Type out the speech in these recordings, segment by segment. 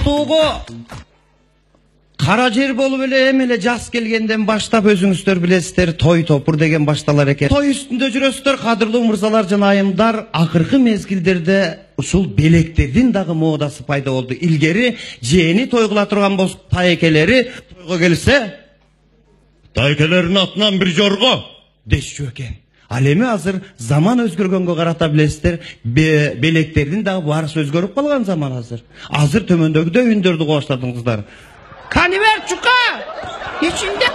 татоого кара жер болуп эле эми эле жаз келгенден баштап өзүңүздөр билесиздер той топур деген башталар экен той үстүндө жүрөсүздөр кадырлуу мырзалар жана айымдар акыркы мезгилдерде ушул белектердин дагы модасы пайда болду илгери жээни той кыла турган болсо тайкелери тойго келсе тайкелердин атынан бир жорго дешчү экен ал эми азыр заман өзгөргөнгө карата билесиздер белектердин дагы баарысы өзгөрүп калган заман азыр. Азыр төмөндөгүдөй үндөрдү уга баштадыңыздар конверт чука! Ичинде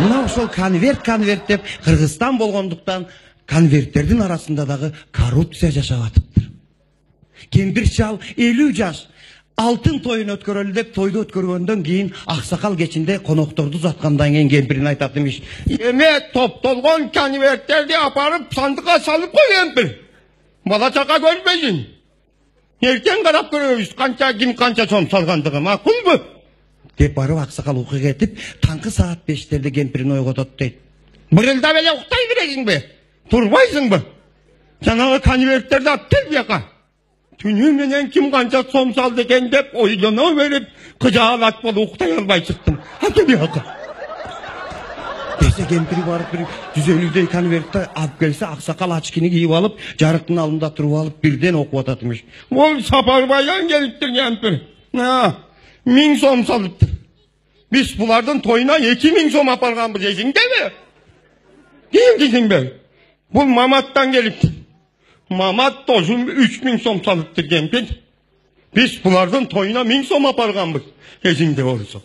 мына ошол конверт конверт деп кыргызстан болгондуктан конверттердин арасында дагы коррупция жашап атыптыр кемпир чал элүү жаш алтын тоюн өткөрөлү деп тойду өткөргөндөн кийин аксакал кечинде конокторду узаткандан кийин кемпирине айтат имиш эме топтолгон конверттерди апарып сандыкка салып кой кемпир? Бала чака көрбөйсүн эртең карап көрөбүз канча ким канча сом салгандыгын макулбу деп барып аксакал окуйга кетип таңкы саат бештерде кемпирин ойготот дейт. Бырылдап эле уктай бересиңби турбайсыңбы? Жанагы конверттерди алып кел бияка. Түнү менен ким канча сом салды экен деп ойлоно берип кыжаалат болуп уктай албай чыктым ake бияка десе кемпири барып бир жүз элүүдөй конвертти алып келсе аксакал очкини кийип алып жарыктын алдында туруп алып бирден окуп атат имиш бул сапарбайдан келиптир кемпир миң сом салыптыр биз булардын тоюна эки миң сом апарганбыз эсиңдеби дейсиңби бул маматтан келиптир мамат тоже үч миң сом салыптыр кемпир биз булардын тоюна миң сом апарганбыз эсиңде болсо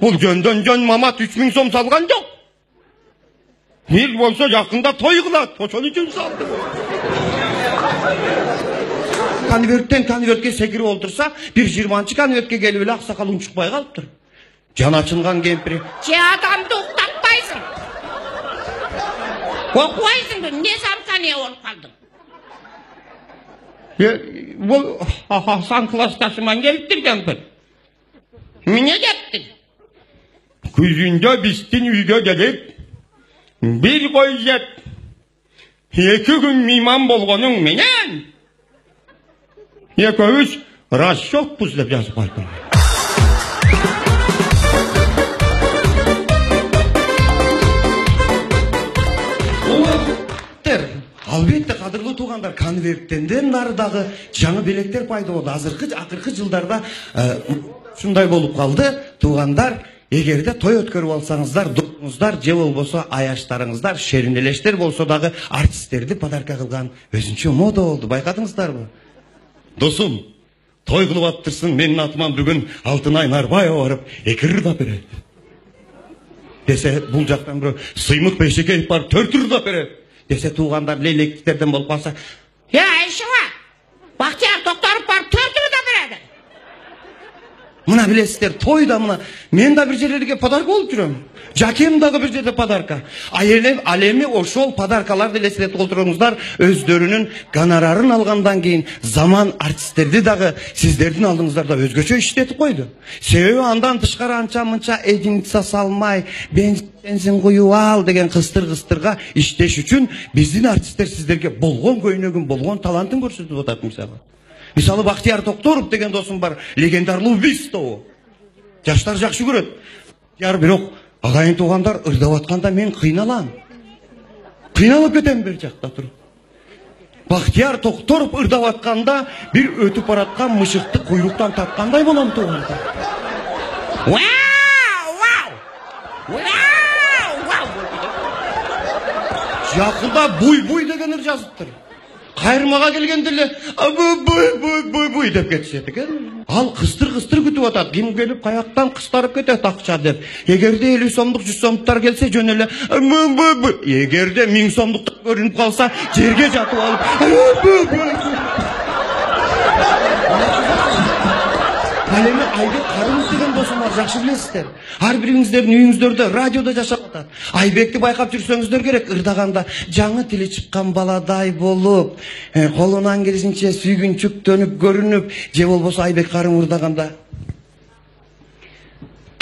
бул жөндөн жөн мамат үч миң сом салган жок бир болсо жакында той кылат ошон үчүн салды конверттен конвертке секирип олтурса бир жыйырманчы конвертке келип эле аксакал унчукпай калыптыр жаны ачынган кемпири же адамды уктатпайсың окубайсыңбы эмне замкание болуп калдың бул асан классташыман келиптир кемпир эмне дептиң күзүндө биздин үйгө келип бир кой жеп эки күн мейман болгонуң менен. Экөөбүз расчетпуз деп жазып койдум албетте кадырлуу туугандар конверттен нары дагы жаңы белектер пайда болду азыркы акыркы жылдарда ушундай болуп калды туугандар эгерде той өткөрүп алсаңыздар досуңуздар же болбосо аяштарыңыздар шеринелештер болсо дагы артисттерди подарка кылган өзүнчө мода болду байкадыңыздарбы досум той кылып атыптырсың менин атыма бүгүн алтынай нарбаева барып эки ырдап берет десе бул жактан бирөө сыймык бейшекеев барып төрт ырдап берет десе туугандар лейлектиктерден болуп калса э айшуга бактияр токторов барып төрт ырдап берет мына билесиздер тойда мына. Мен да бир жерлерге подарка болуп жүрөм жакем дагы бир жерде подарка. Эми ошол подаркаларды элестетип отуруңуздар өздөрүнүн гонорарын алгандан кийин заман артисттерди дагы сиздердин алдыңыздарда өзгөчө иштетип койду себеби андан тышкары анча мынча единица салмай бензин куюп ал деген кыстыр кыстырга иштеш үчүн биздин артисттер сиздерге болгон көйнөгүн болгон талантын көрсөтүп атат мисалы мисалы бактияр токторов деген досум бар легендарлуу убийство жаштар жакшы көрөт бактияр бирок агайын туугандар ырдап атканда мен кыйналам кыйналып кетем бер жакта туруп бактияр токторов ырдап атканда бир өтүп бараткан мышыкты куйруктан тапкандай болом туугандар жакында буй буй деген ыр жазыптыр кайырмага келгенде эле буй буй буй буй деп кетишет экен ал кыстыр кыстыр күтүп атат ким келип каяктан кыстарып кетет акча деп эгерде элүү сомдук жүз сомдуктар келсе жөн эле эгерде миң сомдуктар көрүнүп калса жерге жатып алып карымов деген досум бар жакшы билесиздер ар бириңиздердин үйүңүздөрдө радиодо жашап атат айбекти байкап жүрсөңүздөр керек ырдаганда жаңы тили чыккан баладай болуп колунан келишинче сүйгүнчүктөнүп көрүнүп же болбосо айбек карымов ырдаганда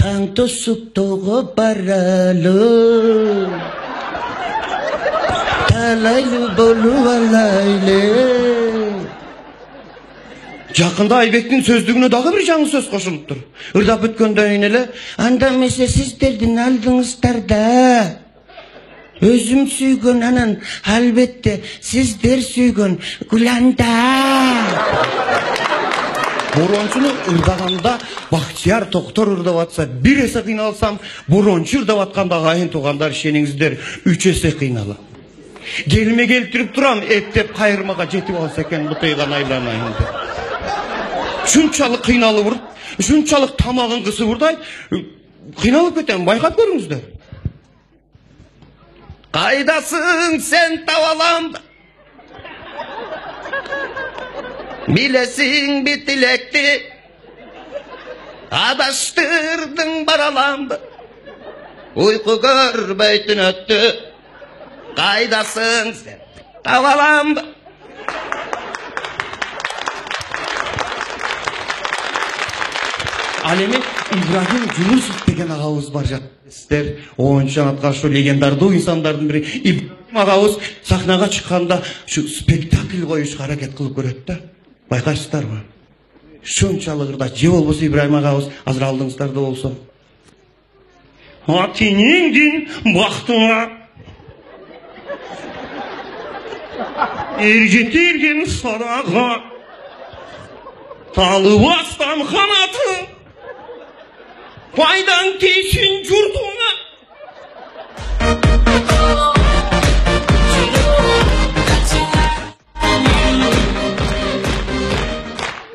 таң тосуп тоого баралы. Талайлуу болуп алайлы. Жақында Айбектің сөздігіне дағы бір жаңы сөз қосылыптыр. Ырдап өткөндөн кийин эле анда эмесе сиздердин алдыңыздарда өзүм сүйгөн анан албетте сиздер сүйгөн Гүланда. Борончуну ырдаганда Бахтияр Токтор ырдап атса, бир эсе кыйналсам, борончу ырдап атканда агайын туугандар ишениңиздер, үч эсе кыйналам. Келме келтирип турам, эптеп кайырмага жетип алса экен бутыйган айланайын деп. Шунчалык кыйналып урт, шунчалык тамагын кысып урдай, кыйналып кетем, байкап көрүңүздөр. Кайдасың сен табалам Билесиң бит тилекти Адаштырдың бараламды Уйку көрбөй түн өттү Кайдасың сен табаламды эми ибрагим жунусов деген агабыз бар жат сиздер онунчу санатка ушу легендардуу инсандардын бири ибрагим агабыз сахнага чыкканда ушу спектакль коюшка аракет кылып көрөт да байкайсыздарбы ушунчалык ырда же болбосо ибрагим агабыз азыр алдыңыздарда болсо ат энеңдин бактыңа эр сарага 과이당 계신 줄동안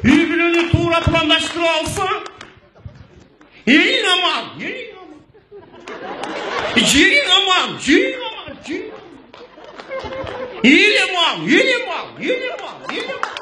birbirini tuğra planlaştıra alsa yerin aman yerin aman yerin aman yerin aman yerin aman yerin aman yerin aman yerin aman yerin aman